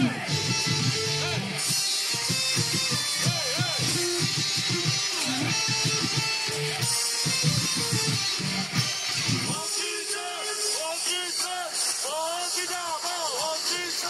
王金山，王金山，王金大炮，王金山。